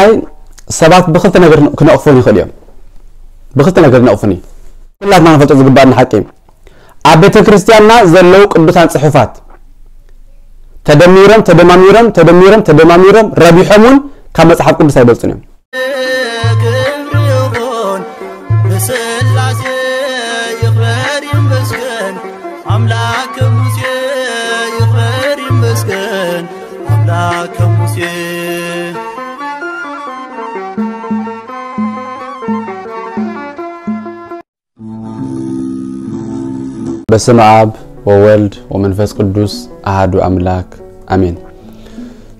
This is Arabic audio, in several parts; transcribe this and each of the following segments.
ኣይ ሰባት ብክልተ ነገር ክነቕፉን ይኽእል እዮም ብክልተ ነገር ክነቕፉን እዩ ኩላትና ክንፈልጦ ዝግባአና ሓቂ ኣብ ቤተ ክርስትያንና ዘለው ቅዱሳን ፅሑፋት ተደሚሮም ተደማሚሮም ተደሚሮም ተደማሚሮም ረቢሖም እውን ካብ መፅሓፍ ቅዱስ ኣይበልፁን እዮም በስም አብ ወወልድ ወመንፈስ ቅዱስ አህዱ አምላክ አሜን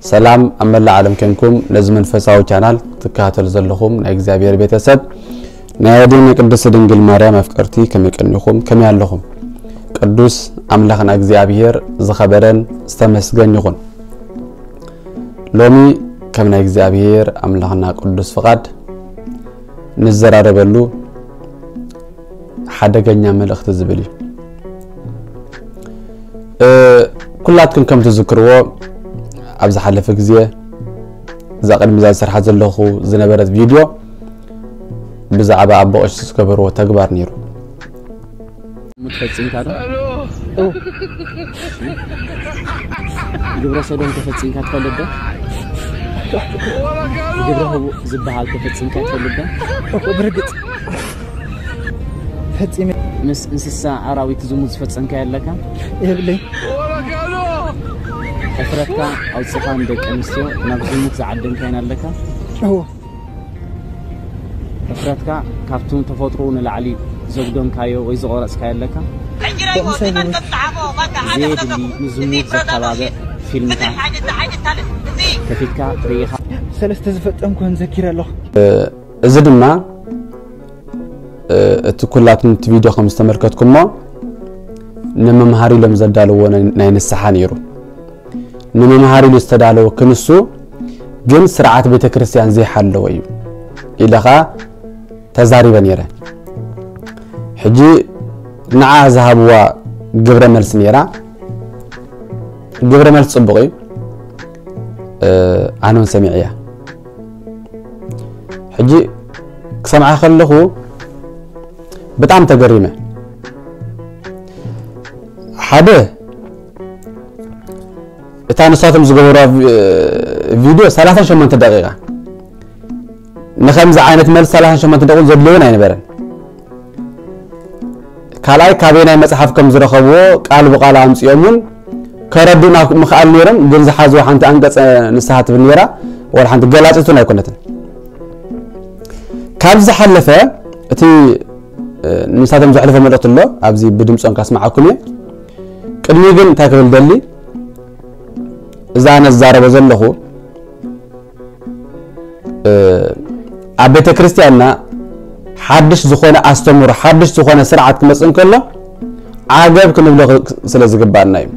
ሰላም ኣብ መላእ ዓለም ኮንኩም ነዚ መንፈሳዊ ቻናል ትከታተሉ ዘለኹም ናይ እግዚኣብሔር ቤተሰብ ናይ ወዲን ቅዱስ ድንግል ማርያም ኣፍቀርቲ ከመይ ቀኒኹም ከመይ ኣለኹም ቅዱስ ኣምላኽና እግዚኣብሄር ዝኸበረን ዝተመስገን ይኹን ሎሚ ከም ናይ እግዚኣብሄር ኣምላኽና ቅዱስ ፍቓድ ንዘራረበሉ ሓደገኛ መልእኽቲ ዝብል እዩ أه، كلاتكم كم تذكروا ابز حلف غزي اذا قدم زي سرح زلخو زنبرت فيديو بزعب ابوش تذكروا تكبر نيرو متفصين كذا جبره سدان تفصين كذا تفلد جبره زبحال تفصين كذا تفلد برغت فصين ምስ እንስሳ ኣራዊት ዝሙት ዝፈፀምካ ኣለካ የብለይ ሕፍረትካ ኣውፅኻ ንደቂ ኣንስትዮ ናብ ዝሙት ዝዓደንካይን ኣለካ እዎ ሕፍረትካ ካብቶም ተፈጥሮ ንላዕሊ ዘጉደንካዮ ወይ ዝቆረፅካዮ ኣለካ ዘየድሊ ንዝሙት ዘከባብዕ ፊልምካ ከፊትካ ርኢኻ ሰለስተ ዝፈፀምኩን ዘኪር ኣለኹ እዚ ድማ እቲ ኩላትን እቲ ቪድዮ ከም ዝተመልከትኩሞ ንመምሃሪ ኢሎም ዘዳለዎ ናይ ንስሓ ነይሩ ንመምሃሪ ኢሉ ዝተዳለወ ክንሱ ግን ስርዓት ቤተ ክርስቲያን ዘይሓለወ እዩ ኢለ ከዓ ተዛሪበ ነይረ ሕጂ ንዓ ዝሃብዋ ግብረ መልሲ ነይራ ግብረ መልሲ ፅቡቕ እዩ ኣነውን ሰሚዕ እያ ሕጂ ክሰምዓ ከለኹ በጣም ተገሪመ ሓደ እታ ንሳቶም ዝገበሩ ቪድዮ 38 ደቂቃ ንከምዚ ዓይነት መልሲ 38 ደቂቁ ዘለዎን ኣይነበረን ካልኣይ ካበይ ናይ መፅሓፍ ከም ዝረከብዎ ቃል ብቃል ኣምፅኦም እውን ከረዱና ምክኣል ነይሮም ግን ዝሓዝዎ ሓንቲ ኣንቀፀ ንስሓ ትብል ነራ ወላ ሓንቲ ገላፂት እውን ኣይኮነትን ካብዚ ዝሓለፈ እቲ ንሳቶም ዘሕለፈ መልእኽቲ ኣሎ ኣብዚ ብድምፆን ካስማዓኩም እየ ቅድሚ ግን እንታይ ክብል ደሊ እዛ ኣነ ዝዛረቦ ዘለኹ ኣብ ቤተ ክርስቲያንና ሓድሽ ዝኾነ ኣስተምህሮ ሓድሽ ዝኾነ ስርዓት ክመፅእ እንከሎ ዓገብ ክንብሎ ስለ ዝግባአና እዩ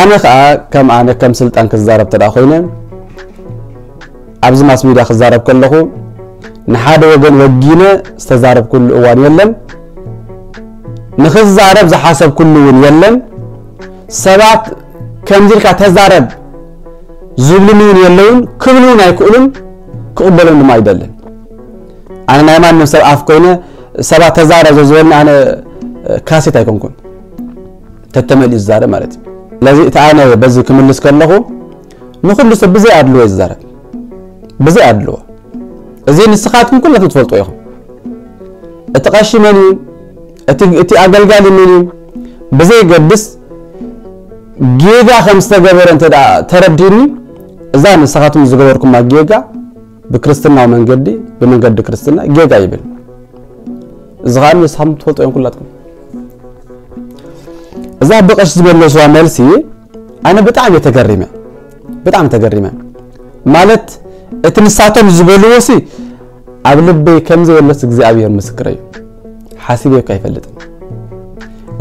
ኣነ ከዓ ከም ኣነ ከም ስልጣን ክዛረብ ተደ ኮይነ ኣብዚ ማስ ሚድያ ክዛረብ ከለኹ ንሓደ ወገን ወጊነ ዝተዛረብ ኩሉ እዋን የለን ንክዛረብ ዝሓሰብ ኩሉ እውን የለን ሰባት ከምዚ ኢልካ ተዛረብ ዝብልን እውን የለውን ክብሉ እውን ኣይክእሉን ክቕበሎም ድማ ኣይደልን ኣነ ናይ ማንም ሰብ ኣፍ ኮይነ ሰባት ተዛረብ ዘዝበልኒ ኣነ ካሴት ኣይኮንኩን ተተመልዩ ዝዛረብ ማለት እዩ ስለዚ እቲ ኣነ በዚ ክምልስ ከለኹ ንኩሉ ሰብ ብዘይ ኣድልዎ ይዛረብ ብዘይ ኣድልዎ زي نسخاتكم كلها تتفلطوا يا اخو اتقاشي مني اتي اقل قال مني بزي قدس جيجا خمسة قبر انت دا ترديني زي نسخاتكم زقوركم مع جيجا بكريستنا ومن قدي بمن قد كريستنا جيجا يبل زغان يسهم تفلطوا يوم كلاتكم زي بقش زبر لسوا مالسي انا بتعب يتقرمي بتعب يتقرمي مالت اتنساتهم زبلوسي ኣብ ልበይ ከም ዝበለስ እግዚኣብሔር ምስክረ እዩ ሓሲበ ካ ኣይፈልጥን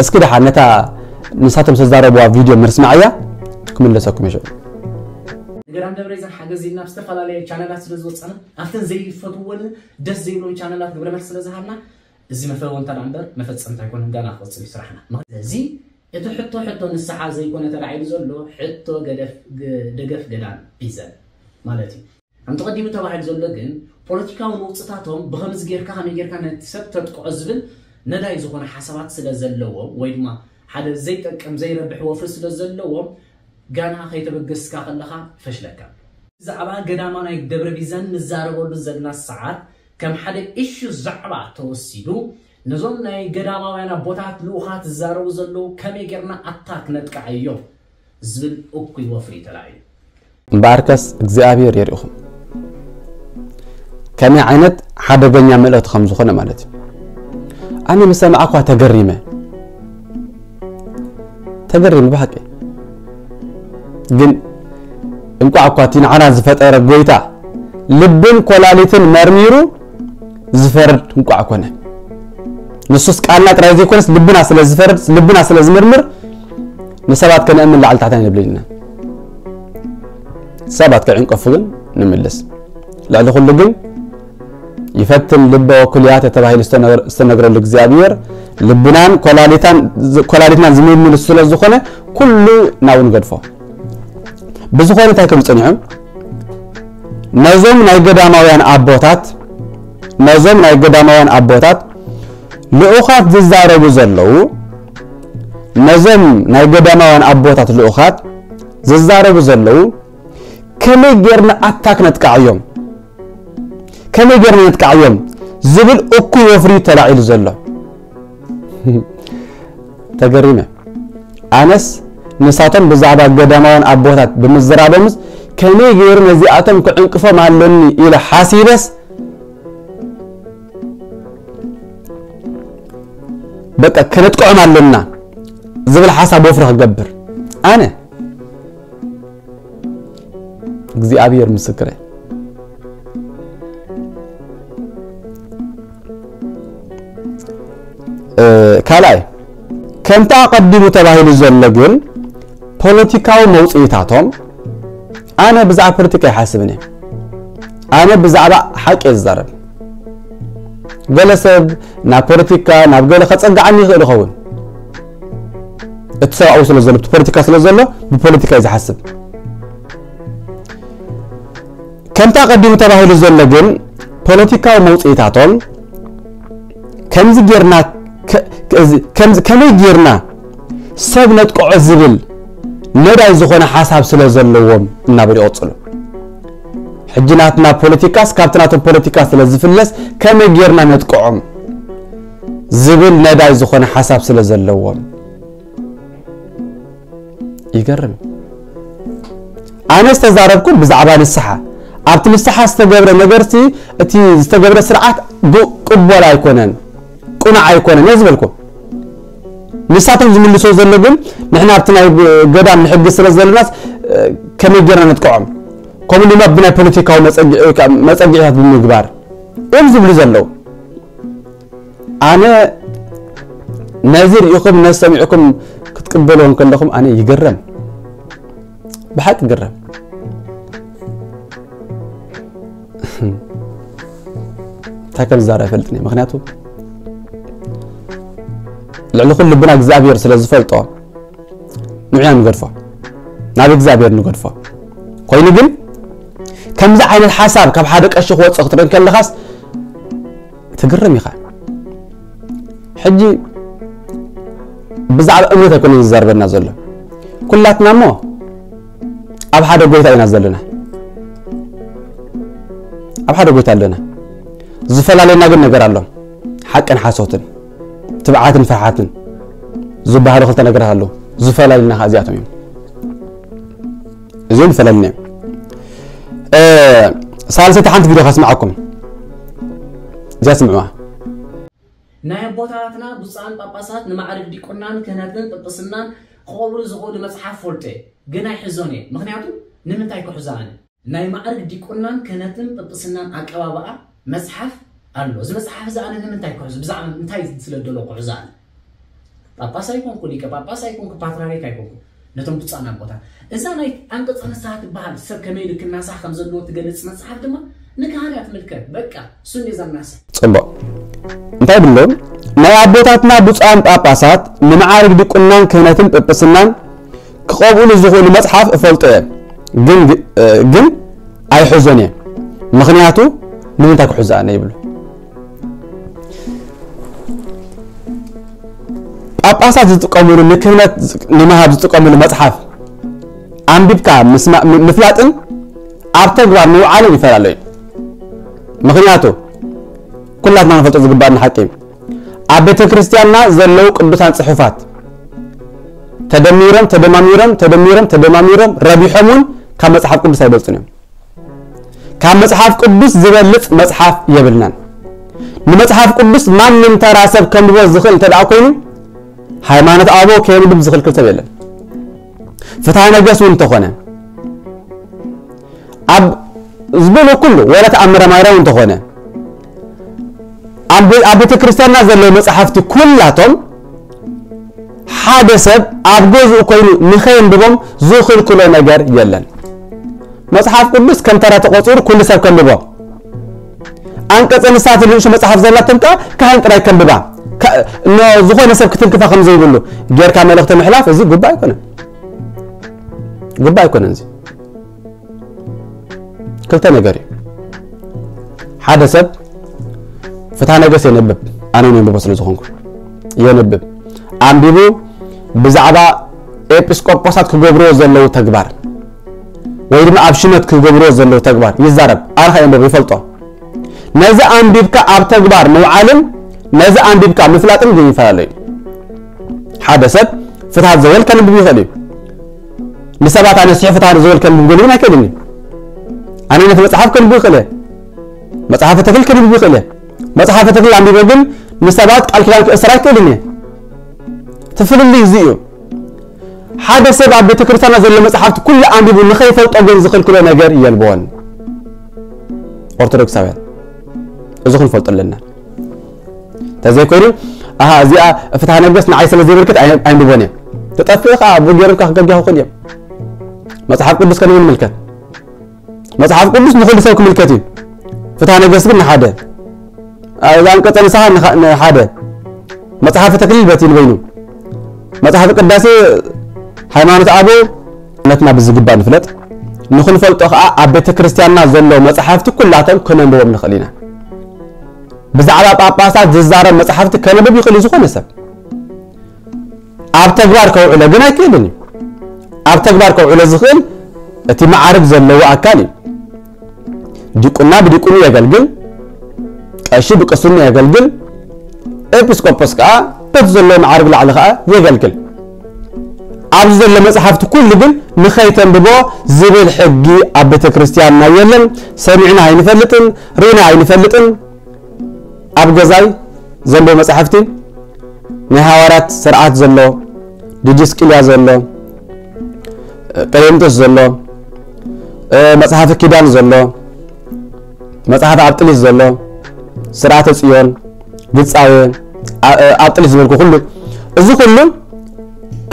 እስኪ ድሓ ነታ ንሳቶም ዝተዛረብዋ ቪድዮ ምርስማዕ እያ ክምለሰኩም ይሽሉ ገዳም ደብረ ሓገዝ ኢልና ናብ ዝተፈላለየ ቻነላት ስለ ዝወፀና ኣብተን ዘይፈትዎን ደስ ዘይብሎ ቻነላት ግብረ መልስ ስለ ዝሃብና እዚ መፈወንታ እምበር መፈፀምቲ ኣይኮነን ገና ክቅፅል እዩ ስራሕና ስለዚ እቲ ሕቶ ሕቶ ንስሓ ዘይኮነ ተላዒሉ ዘሎ ሕቶ ደገፍ ገዳም ይዘን ማለት እዩ ከምቲ ቀዲሙ ተባሂሉ ዘሎ ግን ፖለቲካዊ መውፅእታቶም ብከምዚ ጌርካ ከመይ ጌርካ ነቲ ሰብ ተጥቅዖ ዝብል ነዳይ ዝኾነ ሓሳባት ስለ ዘለዎም ወይ ድማ ሓደ ዘይጠቅም ዘይረብሕ ወፍሪ ስለ ዘለዎም ጋና ከይተበገስካ ከለካ ፈሽለካ ብዛዕባ ገዳማ ናይ ደብረ ቢዛን ንዛረበሉ ዘለና ሰዓት ከም ሓደ እሹ ዛዕባ ተወሲዱ ነዞም ናይ ገዳማውያን ቦታት ልኡኻት ዝዛረቡ ዘለዉ ከመይ ጌርና ኣታክ ነጥቃዐ እዮም ዝብል እኩይ ወፍሪ ተላዩ እምበኣርከስ እግዚኣብሔር የሪኢኹም كم عينت حدا دنيا ملأت خمس خنا مالت أنا مثلا أقوى تجريمة تجريمة بحقك جن إنكو أقوى تين عنا زفت أربويتا لبن كولاليتن مرميرو زفر إنكو أقوى نه نصوص قال ترازي كونس لبن أصل زفر لبن أصل زمرمر نسبات كان أمن لعل تحتنا لبلينا سبات كان إنكو نملس لا دخل لبن ይፈትን ልበ ወኩልያት ተባሂሉ ዝተነግረሉ እግዚኣብሔር ልቡናን ኮላሊትናን ዝምምል ስለ ዝኾነ ኩሉ ናብኡ ንገድፎ ብዝኾነ እንታይ ከም ዝፀኒዑ ነዞም ናይ ገዳማውያን ኣቦታት ነዞም ናይ ገዳማውያን ኣቦታት ልኡኻት ዝዛረቡ ዘለው ነዞም ናይ ገዳማውያን ኣቦታት ልኡኻት ዝዛረቡ ዘለው ከመይ ጌርና ኣታክ ነጥቃዕ እዮም كما يجرنا نتكعيم زبل أكو وفري تلاعيل زلا تقريمه أنس نساتن بزعبا قدامان أبوتات بمزرع بمز كما يجرنا زيئاتن كنقفة مع اللني إلى حاسيرس بقى كنتكو عمال لنا زبل حاسب وفرها قبر أنا زي أبير مسكره ላይ ከምታ ቀዲሙ ተባሂሉ ዘሎ ግን ፖለቲካዊ መውፅኢታቶም ኣነ ብዛዕባ ፖለቲካ ይሓስብን እየ ኣነ ብዛዕባ ሓቂ ዝዛረብ ገለ ሰብ ናብ ፖለቲካ ናብ ገለ ከፀጋዓኒ ይኽእል ይኸውን እቲ ሰብኣዊ ስለ ዘሎ ፖለቲካ ስለ ዘሎ ብፖለቲካ እዩ ዝሓስብ ከምታ ቀዲሙ ተባሂሉ ዘሎ ግን ፖለቲካዊ መውፅኢታቶም ከምዚ ጌርና ከመይ ጌርና ሰብ ነጥቆዖ ዝብል ነዳይ ዝኾነ ሓሳብ ስለ ዘለዎም እናበሉ ይቕፅሉ ሕጂ ናትና ፖለቲካስ ካብቲ ናቶም ፖለቲካ ስለ ዝፍለስ ከመይ ጌርና ነጥቅዖም ዝብል ነዳይ ዝኾነ ሓሳብ ስለ ዘለዎም ይገርም ኣነ ዝተዛረብኩን ብዛዕባ ንስሓ ኣብቲ ንስሓ ዝተገብረ ነገርቲ እቲ ዝተገብረ ስርዓት ቅበል ኣይኮነን كنا قنع أيكونا نزبلكم نساتهم زمن لسوز زلبن نحن أبتنا جدا نحب جسر الزلناس كم يجرا نتقعم كم اللي ما بنا بوليتيكا ومسج مسج هذا بالمجبر إم زبل زلوا أنا نذير يقوم الناس سمعكم كتقبلون كلكم أنا يجرم بحق جرم تاكل زارة فلتني مغنياتو لعل كل بنا إخزابير سلزفلتو نعيان نقرفه نعيان إخزابير نقرفه كوين يقول كم ذا عين الحساب كم حادك أشخ واتس إن كل خاص تقرم يخا حجي بزعب أمريكا كون نزار بنا زلو كلاتنا مو أب حادو قويتا ينزلنا أب حادو قويتا لنا زفلا لنا قلنا قرار لهم إن حاسوتن ትብዓትን ፍርሓትን ዝበሃሉ ክልተ ነገራት ኣለዉ ዝፈላለዩና ከዓ እዚኣቶም እዮም እዚኦም ዝፈላለዩና እዮም ሳልሰይቲ ሓንቲ ቪድዮ ከስምዓኩም እዚኣ ስምዕዋ ናይ ኣቦታትና ብፃን ጳጳሳት ንማዕርግ ዲቁናን ክህነትን ጵጵስናን ክቐብሉ ዝኽእሉ መፅሓፍ ፈልጦ ግን ኣይሕዞን እየ ምክንያቱ ንምንታይ ክሕዞ ኣነ ናይ ማዕርግ ዲቁናን ክህነትን ጵጵስናን ኣቀባብኣ መፅሓፍ ኣሎ እዚ መፅሓፍ እዚ ኣነ ንምንታይ ኮ ብዛዕባ እንታይ ስለደሎ ደሎ ኩዕዛ ኣነ ጳጳስ ኣይኮንኩ ሊቀ ጳጳስ ኣይኮንኩ ፓትራሪክ ኣይኮንኩ ነቶም ብፃና ቦታ እዛ ናይ ኣንቀፅ ንስሓ ትበሃል ሰብ ከመይ ልክናስሓ ከም ዘለዎ ትገልፅ መፅሓፍ ድማ ንካህንያ ትምልከት በቃ እሱን እዛ ናስሕ ፅቡቅ እንታይ ብሎ ናይ ኣቦታትና ብፁዓን ጳጳሳት ንመዓርግ ድቁናን ክህነትን ጵጵስናን ክቐብኡሉ ዝኽእሉ መፅሓፍ እፈልጦ እየ ግን ኣይሕዞን እየ ምክንያቱ ንምንታይ ኣነ ይብሉ ጳጳሳት ዝጥቀምሉ ንክህነት ንምሃብ ዝጥቀምሉ መፅሓፍ ኣንቢብካ ምፍላጥን ኣብ ተግባር ምውዓልን ይፈላለዩ ምክንያቱ ኩላትና ንፈልጦ ዝግባእና ሓቂ ኣብ ቤተ ክርስቲያንና ዘለው ቅዱሳን ፅሑፋት ተደሚሮም ተደማሚሮም ተደሚሮም ተደማሚሮም ረቢሖም ውን ካብ መፅሓፍ ቅዱስ ኣይበልፅን እዮም ካብ መፅሓፍ ቅዱስ ዝበልፅ መፅሓፍ የብልናን ንመፅሓፍ ቅዱስ ማንም ተራ ሰብ ከንብቦ ዝኽእል እንተ ኮይኑ ሃይማኖት ኣቦ ከየብሉም ዝኽልክል ሰብ የለን ፍትሐ ነገስ እውን እንተኾነ ኣብ ዝበሎ ኩሉ ወለት ኣብ መረማርያ እንተኾነ ኣብ ቤተ ክርስትያንና ዘለዉ መፅሓፍቲ ኩላቶም ሓደ ሰብ ኣብ ገዝኡ ኮይኑ ንኸየንብቦም ዝኽልክሎ ነገር የለን መፅሓፍ ቅዱስ ከም ተራ ተቆፅሩ ኩሉ ሰብ ከንብቦ ኣንቀፀ ንሳት ንእሾ መፅሓፍ ዘላቶም ከዓ ካህን ጥራይ ከንብባ ዝኾነ ሰብ ክትንክፋ ከም ዘይብሉ ጌርካ መልእኽቲ ምሕላፍ እዚ ጉባ ኣይኮነ ጉባ ኣይኮነን እዚ ክልተ ነገር እዩ ሓደ ሰብ ፍትሓ ነገስ የነብብ ኣነ የንብቦ ስለ ዝኾንኩ የንብብ ኣንቢቡ ብዛዕባ ኤጲስቆጶሳት ክገብርዎ ዘለዉ ተግባር ወይ ድማ ኣብ ሽመት ክገብርዎ ዘለዉ ተግባር ይዛረብ ኣርካ የንብብ ይፈልጦ ነዚ ኣንቢብካ ኣብ ተግባር ምውዓልን نزه عندي بك عم يفلات اللي يفعله حدثت فتح زول كان بيفعله لسبعة عن الصحيح فتح زول كان بيقول ما كلمة أنا هنا في مصحف كان بيقوله مصحف تكل كان بيقوله مصحف تكل عم بيقول لسبعة قال كلام إسراء كلمة تفل اللي يزيو حدث سبع بيتكر سنة زول مصحف كل عم بيقول نخيف وتقول زخل كل نجار يلبون أرتدوكسابيل زخل فلت لنا ተዘይኮይኑ ኣሃ እዚኣ ፍትሓ ነገስ ንዓይ ስለ ዘይምልክት ኣይንብቦን እየ ተጠፍኡ ከዓ ብኡ ጌርካ ክገጊ ክኽእል እዮም መፅሓፍ ቅዱስ ከንብን ንምልከት መፅሓፍ ቅዱስ ንኩሉ ሰብ ክምልከት እዩ ፍትሓ ነገስ ግን ንሓደ እዛ ንቀፀ ንስሓ ንሓደ መፅሓፍ ተክሊል በቲ ንበይኑ መፅሓፍ ቅዳሴ ሃይማኖት ኣቦ ነትና ብዝግባእ ንፍለጥ ንክንፈልጦ ከዓ ኣብ ቤተ ክርስትያንና ዘሎ መፅሓፍቲ ኩላቶም ክነንብቦም ንኽእል ኢና بزعلا طاباسات ززارة مصحفت كلمة بيقول يزخون سب أب تقبار كو علا قناك يبني أب تقبار كو علا زخين أتي معارف زلو أكالي ديكونا بديكونا يقل قل أشي بكسونا يقل قل إبسكوبوس كا بتزلو معارف لعلقاء يقل قل أبزل مسحه صحفت كل لبن نخيطا ببو زبل حقي أبتا كريستيان نايلن سمعنا هاي نفلتن رينا هاي نفلتن ኣብ ገዛይ ዘሎ መፅሕፍቲ ናይ ሃዋርያት ስርዓት ዘሎ ዲድስቅልያ ዘሎ ቀሌምጦስ ዘሎ መፅሓፍ ኪዳን ዘሎ መፅሓፍ ኣብ ጥሊት ዘሎ ስርዓተ ፅዮን ግፃዌ ኣብ ጥሊት ዝበልኩ ኩሉ እዚ ኩሉ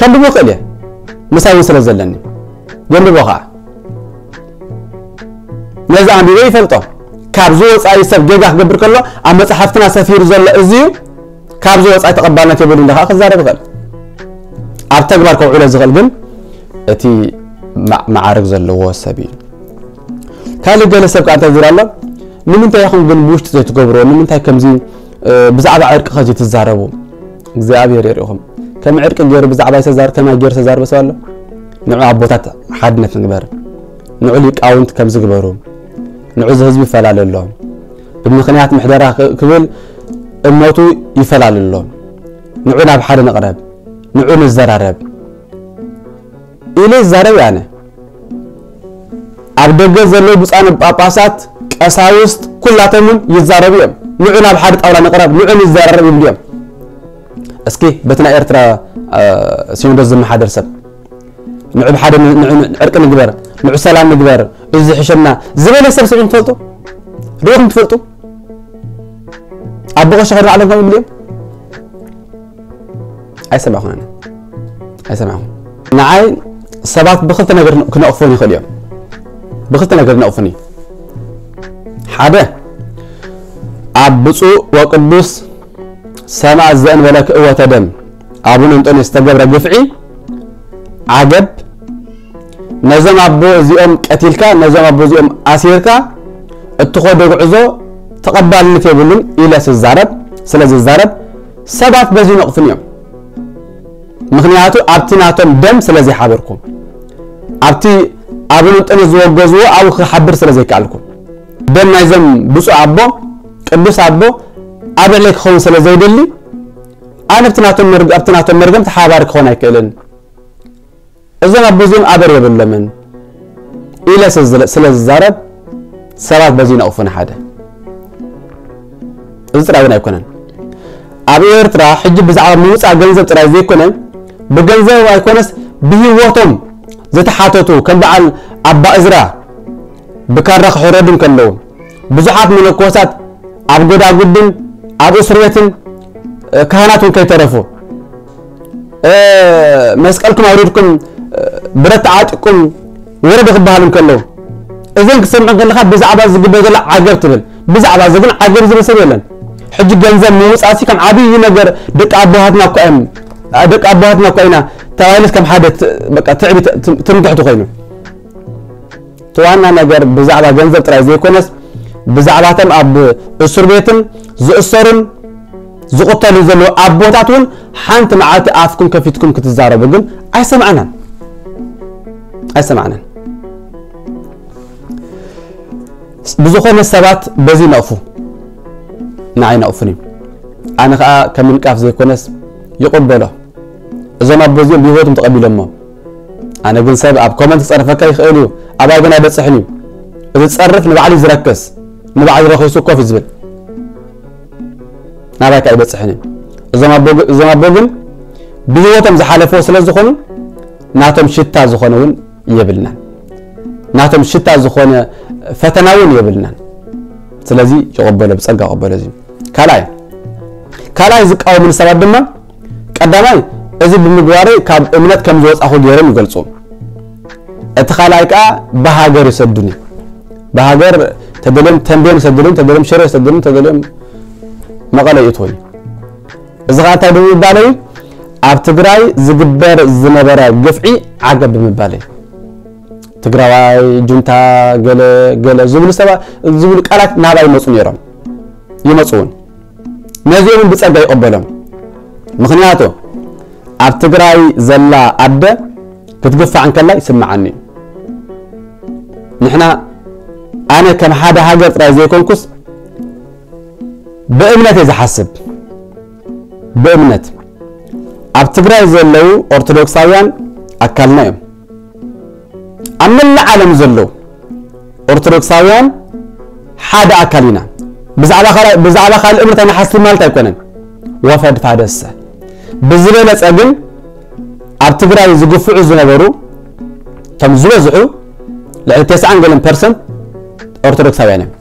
ከንብቦ ክእል እየ ምሳይ እውን ስለ ዘለኒ ገንብቦ ከዓ ነዚ ኣንቢበ ይፈልጦ كابزو وصاي سب جيجا خبرك الله أما صحفتنا سفير زل أزيو كابزو وصاي تقبلنا تقولين ده أخذ زارك غل أبتك بارك وعلى زغل بن أتي مع معارك زل هو السبيل كالي جل سبك أنت زر الله من أنت يخون بن بوش تزيت قبره من أنت كم زين بزعب عرق خجي تزاربو زعب يريرهم كم عرق جير بزعب يسزار كم جير سزار بسال نعم عبوتات حدنا تنقبر نعليك أونت كم زقبرهم نعوز هزبي فلال اللوم بمخنيات محدرة كبل الموت يفلال اللوم نعونا بحال نقرب نعون الزرارب إلي الزرارب يعني عبد الجزء اللي بس أنا بباسات أساوست كل عتمن يزرارب يوم نعونا بحال أولا نقرب نعون الزرارب اليوم اسكي بتنا ارترا أه سيمدز المحادر سب نعب حدا نعب عرق نقبر معسلام مقبر إذا حشنا زبالة سبسة من تفلتو روح من تفلتو أبغى شهر على كم مليم أي سبعة هنا أي سبعة هنا نعاي سبعة بخلت نقدر كنا أوفوني خليهم بخلت نقدر نأوفوني حدا أبصو وقدوس سمع الزين ولك قوة دم أبو نمتوني استجاب رجفعي عجب ነዞም ኣቦ እዚኦም ቀቲልካ ነዞም ኣቦ እዚኦም ኣሲርካ እትኸዶ ጉዕዞ ተቐባልነት የብሉን ኢለ ስዛረብ ስለ ዝዛረብ ሰባት በዚ ነቕፍን እዮም ምክንያቱ ኣብቲ ናቶም ደም ስለ ዘይሓበርኩም ኣብቲ ኣብ ልንጥን ዝወገዝዎ ኣብኡ ክሓብር ስለ ዘይከኣልኩም ደም ናይዞም ብፁእ ኣቦ ቅዱስ ኣቦ ኣብ ልዕለይ ክኸውን ስለ ዘይደሊ ኣነ ኣብቲ ናቶም መርገም ተሓባሪ ክኾን ኣይክእልን እዘን አብዙን አበር የብለምን ኢለ ስለዝዛረብ ሰባት በዚ ነቕፉን ሓደ እዚ ጥራይ እውን ኣይኮነን ኣብ ኤርትራ ሕጂ ብዛዕባ ምውፃእ ገንዘብ ጥራይ ዘይኮነ ብገንዘብ ኣይኮነስ ብሂወቶም ዝተሓተቱ ከም በዓል ኣባ እዝራ ብካራ ክሕረዱ ከለዉ ብዙሓት መነኮሳት ኣብ ጎዳጉድን ኣብ እስር ቤትን ካህናት እውን ከይተረፉ መስቀልኩም ኣውሪድኩም ብረት ዓጢቁን ወረደ ክበሃል እንከለዉ እዘን ክሰምዑ ከለካ ብዛዕባ ዝግበር ዘሎ ዓገብ ትብል ብዛዕባ እዚ ግን ዓገብ ዝበሰብ የለን ሕጂ ገንዘብ ምውፃእሲ ከም ዓብዪ ነገር ደቂ ኣቦሃትና እኳ እዮም ደቂ ኣቦሃትና እኳ ኢና ተባሂለስ ከም ሓደ ትዕቢት ትምትሕቲ ኮይኑ ተዋና ነገር ብዛዕባ ገንዘብ ጥራይ ዘይኮነስ ብዛዕባ እቶም ኣብ እስር ቤትን ዝእሰሩን ዝቕተሉ ዘለዉ ኣቦታት እውን ሓንቲ መዓልቲ ኣፍኩም ከፊትኩም ክትዛረቡ ግን ኣይሰምዐናን أيسا معنا بزخون السبات بزي نقفو نعي نقفني أنا خا كمل كاف زي كونس يقبله إذا ما بزيم بيوتهم تقبلهم ما أنا قل سبب أب كومنت تصرف كاي خيريو أبا أقول أنا تصحني إذا تصرف نبعلي زركس نبعلي رخيصو كوفي زبل نبعلي نعم، رخيصو كوفي زبل إذا ما بوغن بيوتهم زحالة فوصلة زخون ناتهم شتا زخون የብልናን ናቶም ሽታ ዝኾነ ፈተና እውን የብልናን ስለዚ ይቕበሎ ብፀጋ ይቕበሎ እዩ ካልኣይ ካልኣይ ዝቃወሙን ሰባት ድማ ቀዳማይ እዚ ብምግባረይ ካብ እምነት ከም ዝወፃኹ ገይሮም ይገልፁ እቲ ካልኣይ ከዓ ብሃገር ይሰዱን ብሃገር ተደልዮም ተንቤን ይሰድሉን ተደልዮም ሽረ ይሰድሉን ተደልዮም መቐለ ይእትውን እዚ ከዓ እንታይ ብምባለ እዩ ኣብ ትግራይ ዝግበር ዝነበረ ግፍዒ ዓገብ ብምባለ እዩ ትግራዋይ ጁንታ ገለ ገለ ዝብሉ ሰባ ዝብሉ ቃላት ናባ ይመፁ ነይሮም ይመፁ እውን ነዚ እውን ብፀጋ ይቀበሎም ምክንያቱ ኣብ ትግራይ ዘላ ኣደ ክትግፋዕ እንከላ ይስምዓኒ ንሕና ኣነ ከም ሓደ ሃገር ጥራይ ዘይኮንኩስ ብእምነት እየ ዝሓስብ ብእምነት ኣብ ትግራይ ዘለዉ ኦርቶዶክሳውያን ኣካልና እዮም ኣብ መላእ ዓለም ዘለዉ ኦርቶዶክሳውያን ሓደ ኣካል ኢና ብዛዕባ ካልእ እምነት ኣናሓስብ ማለት ኣይኮነን ወፈድ ፋደሰ ብዝበለፀ ግን ኣብ ትግራይ ዝግፍዑ ዝነበሩ ከም ዝበዝሑ ልዕሊ 90 ገለን ፐርሰንት ኦርቶዶክሳውያን እዮም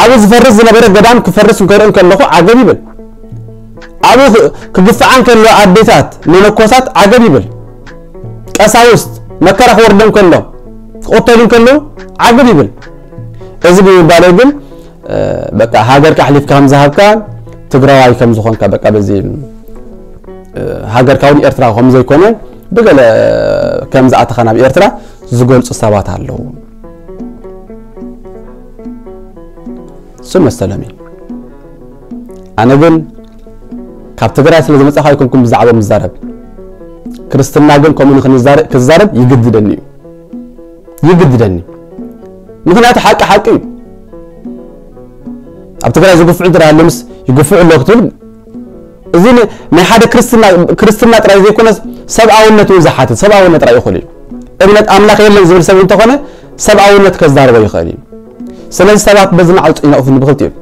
ኣብኡ ዝፈርስ ዝነበረ ገዳም ክፈርስ ንከርኢ ከለኹ ዓገብ ይብል ኣብኡ ክግፍዓን ከሎ ኣዴታት መነኮሳት ዓገብ ይብል ቀሳውስት መከራ ወርደን ከሎ ቆተሉን ከሎ ዓግብ ይብል እዚ ብሚባለው ግን በቃ ሃገርካ ኣሕሊፍካ ከም ዝሃብካ ትግራዋይ ከም ዝኾንካ በቃ በዚ ሃገርካ እውን ኤርትራ ከም ዘይኮነ ብገለ ከም ዝኣተኸ ናብ ኤርትራ ዝገልፁ ሰባት ኣለዉ እሱ መሰሎም እዩ ኣነ ግን ካብ ትግራይ ስለ ዝመፅኻ ይኮንኩም ብዛዕባ ምዛረብ ክርስትና ግን ከምኡ ክዛረብ ይግድደኒ እዩ ይግድደኒ ምክንያቱ ሓቂ ሓቂ እዩ ኣብ ትግራይ ዝግፍዑ ጥራይ ኣሎ ምስ ይግፍዑ ኣሎ ክትብል እዚ ናይ ሓደ ክርስትና ጥራይ ዘይኮነስ ሰብኣውነት እውን ዝሓትት ሰብኣውነት ጥራይ ይኽእል እዩ እምነት ኣምላኽ የለን ዝብል ሰብ እንተኾነ ሰብኣውነት ከዛርቦ ይኽእል እዩ ስለዚ ሰባት በዚ መዓውፂ ይነቕፉኒ ብክልቲ እዮም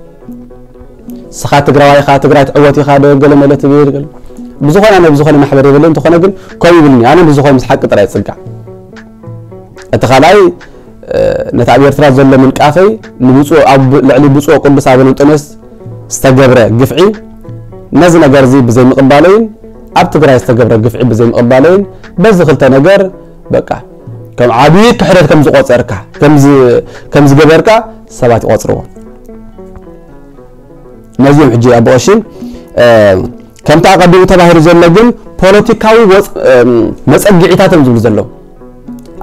ስኻ ትግራዋይ ኢኻ ትግራይ ትዕወት ኢኻ ደገለ መለ ትብል ገለ بزخون أنا بزخون محبر يبلي أنت خونا قل كوي بلني أنا بزخون مش حق طريق سلكع أتخلعي أه نتعب يرتفع زلة من كافي نبصو أب لعلي بصو أقوم بس عبنا تونس استجبرة قفعي نزل جرزي بزي مقبالين أب تقرا استجبرة قفعي بزي مقبالين بس دخلت نجر بقى كم عبي تحرر كم زقوت أركع كم ز كم زجبركع سبعة قصروا نزيم حجي أبو أشيم آه، ከምቲ ኣቐዲሙ ተባሂሉ ዘሎ ግን ፖለቲካዊ መፀጊዒታት እዮም ዝብሉ ዘለዉ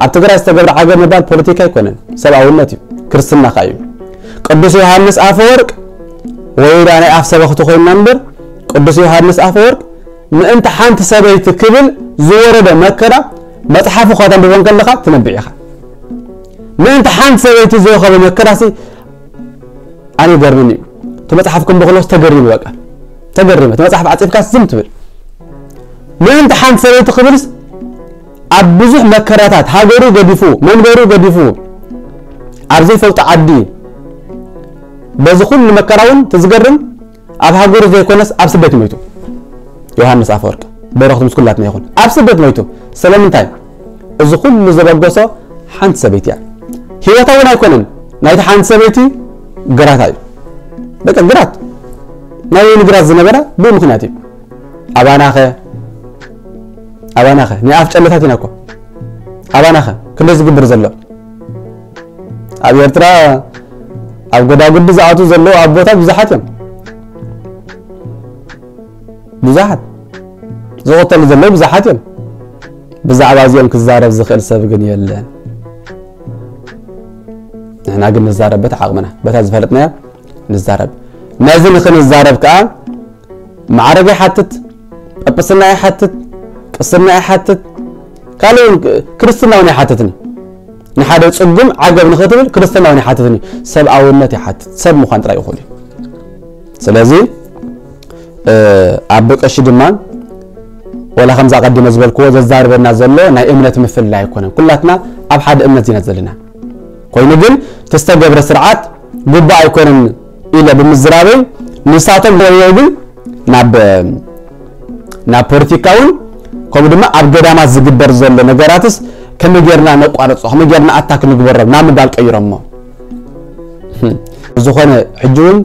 ኣብ ትግራይ ዝተገብረ ዓገር ምባል ፖለቲካ ኣይኮነን ሰብኣውነት እዩ ክርስትና ኸ እዩ ቅዱስ ዮሃንስ ኣፈወርቅ ወይ ናይ ኣፍ ሰበክቲ ኮይንና እምበር ቅዱስ ዮሃንስ ኣፈወርቅ ምእንቲ ሓንቲ ሰበይቲ ክብል ዝወረደ መከራ መፅሓፉ ኸ ተንብቦን ከለኻ ትነብዕ ኢኻ ምእንቲ ሓንቲ ሰበይቲ ዝወኸበ መከራሲ ኣነ ገርምን እዩ እቲ መፅሓፍ ክንብክሎ ተገሪሙ በቃ እቲ መፅሓፍ ዓፂፍካስ ዝም ትብል ምእንቲ ሓንቲ ሰበይቲ ክብልስ ኣብ ብዙሕ መከራታት ሃገሩ ገዲፉ መንበሩ ገዲፉ ኣብ ዘይፈውቲ ዓዲ በዚ ኩሉ መከራ እውን ትዝገርም ኣብ ሃገሩ ዘይኮነስ ኣብ ስደት ሞይቱ ዮሃንስ ኣፈወርቂ በረክቲ ምስኩላትና ይኹን ኣብ ስደት ሞይቱ ስለምንታይ እዚ ኩሉ ዘበገሶ ሓንቲ ሰበይቲ እያ ሂወታ እውን ኣይኮነን ናይቲ ሓንቲ ሰበይቲ ግራታ እዩ በቂ ግራት ናይ ንግራት ዝነበረ ብምክንያት እዩ ኣባናኸ ኣባናኸ ናይ ኣፍ ጨለታት ኢና እኮ ኣባናኸ ክንደይ ዝግብር ዘሎ ኣብ ኤርትራ ኣብ ጎዳጉዲ ዝኣትዉ ዘለዉ ኣብ ቦታ ብዙሓት እዮም ብዙሓት ዝቆተሉ ዘለዉ ብዙሓት እዮም ብዛዕባ እዚኦም ክዛረብ ዝኽእል ሰብ ግን የለን ንሕና ግን ንዛረብ በታ ዓቕምና በታ ዝፈለጥናዮ ንዛረብ نازل خن الزارب كا معرج حتت أبسنا أي حتت قصرنا أي حتت قالوا كريستنا وني حتتني نحاد تصدم عجب نخطب كريستنا وني حتتني سب أولنتي حتت سب مخان ترى يخلي سلازي أبك أشد من ولا خمسة قد مزبل كوز الزارب نازله نا إمنة مثل لا يكون كلتنا أبحد إمنة زي نزلنا كوي نقول تستجب رسرعات بباع يكون ኢለ ብምዝራበይ ንሳቶም ዘየብን ናብ ናብ ፖለቲካውን ከምኡ ድማ ኣብ ገዳማት ዝግበር ዘሎ ነገራትስ ከመይ ጌርና ነቋርፆ ከመይ ጌርና ኣታክ ንግበሮም ናብ ምንዳል ቀይሮሞ ዝኾነ ሕጂ እውን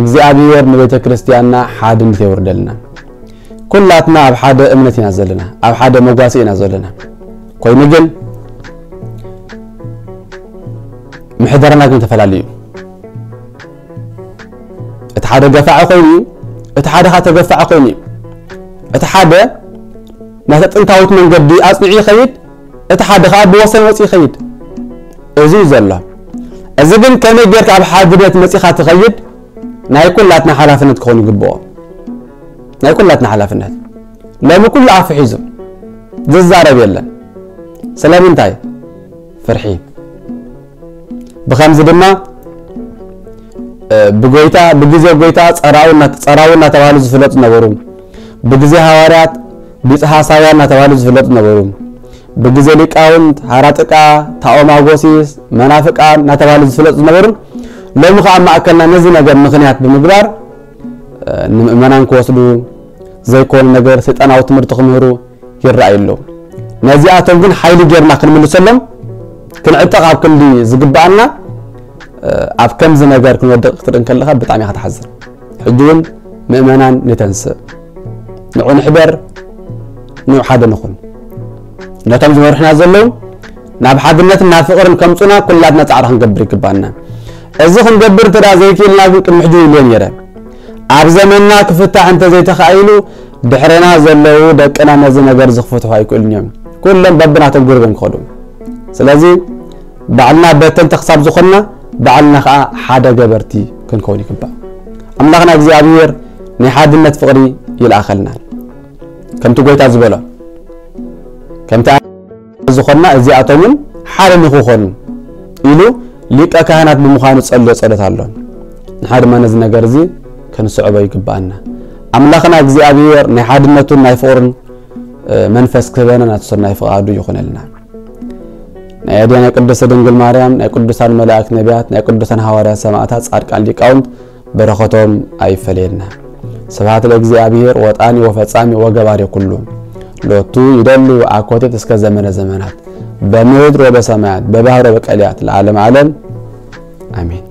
እግዚኣብሔር ንቤተ ክርስቲያንና ሓድነት የውርደልና ኩላትና ኣብ ሓደ እምነት ኢና ዘለና ኣብ ሓደ መጓሲ ኢና ዘለና ኮይኑ ግን ምሕደራና ግን ተፈላለዩ እዩ እቲ ሓደ ገፋዕ ኮይኑ እቲ ሓደ ኸ ተገፋዕ ኮይኑ እዩ እቲ ሓደ ናተ ጥንታዊት መንገዲ ኣፅኒዑ ይኸይድ እቲ ሓደ ከዓ ብወሰን ወፂ ይኸይድ እዚ እዩ ዘሎ እዚ ግን ከመይ ጌርካ ኣብ ሓድነት መፂኻ ትኸይድ ናይ ኩላትና ሓላፍነት ክኾን ይግብኦ ናይ ኩላትና ሓላፍነት ሎሚ ኩሉ ኣፍ ሒዙ ዝዛረብ የለን ስለምንታይ ፍርሒ ብከምዚ ድማ ብጎይታ ብግዜ ጎይታ ጸራውና ጸራውና ተባሉ ዝፍለጡ ነበሩ። ብግዜ ሐዋርያት ቢጽሐሳውያን ተባሉ ዝፍለጡ ነበሩ። ብግዜ ሊቃውንት ሐራጥቃ ታኦማጎሲስ መናፍቃን ናተባሉ ዝፍለጡ ነበሩ። ሎሚ ከዓ ማእከልና ነዚ ነገር ምክንያት ብምግባር ንምእመናን ክወስዱ ዘይኮኑ ነገር ስልጠናዊ ትምህርቲ ክምህሩ ይረአዩ ነዚኣቶም ግን ሓይሊ ጌርና ክንምልሰሎም ክንዕጠቕ ኣብ ክንዲ ዝግባአና اب كم زنجر كن ودق قطرن كلها بتعمي هذا حزر حدون مأمنا نتنسى نعون حبر نو حدا نخون نتم زمر احنا زلو ناب حد النت نافقر كم صنا كلاتنا تعرف نقبر كبانا اذا خن قبر ترى زي كي نلاقي كم حدون لين يرى اب زمننا كفتح انت زي تخايلو دحرنا زلو دقنا ما زنجر زخفتو هاي كل يوم كلهم ببنا تنقرن خلو سلازي بعدنا بيتن تخصاب زخنا ባዕልና ከዓ ሓደ ገበርቲ ክንከውን ይግባእ ኣምላኽና እግዚኣብሔር ናይ ሓድነት ፍቕሪ ይልኣኸልና ከምቲ ጎይታ ዝበሎ ከምቲ ዝኾንና እዚኣቶምን ሓደ ንክኾኑ ኢሉ ሊቀ ካህናት ብምዃኑ ጸልዮ ጸሎት ኣሎን ንሓ ድማ ነዚ ነገር እዚ ክንስዕቦ ይግባአና ኣምላኽና እግዚኣብሔር ናይ ሓድነቱን ናይ ፍቕርን መንፈስ ክህበና ናቱ ሰናይ ፍቓዱ ይኹነልና የዲያነ ቅድስት ድንግል ማርያም ናይ ቅዱሳን መላእክት ነቢያት ናይ ቅዱሳን ሐዋርያት ሰማዕታት ጻድቃን ሊቃውንት በረኸቶም አይፈለየና። ስብሐት ለእግዚአብሔር ወጣኒ ወፈጻሚ ወገባሬ ኩሉ ሎቱ ይደሉ አኮቴት እስከ ዘመነ ዘመናት በምድር ወበሰማያት በባህር ወበቀልያት ለዓለም ዓለም አሜን።